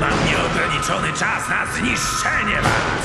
Mam nieograniczony czas na zniszczenie was!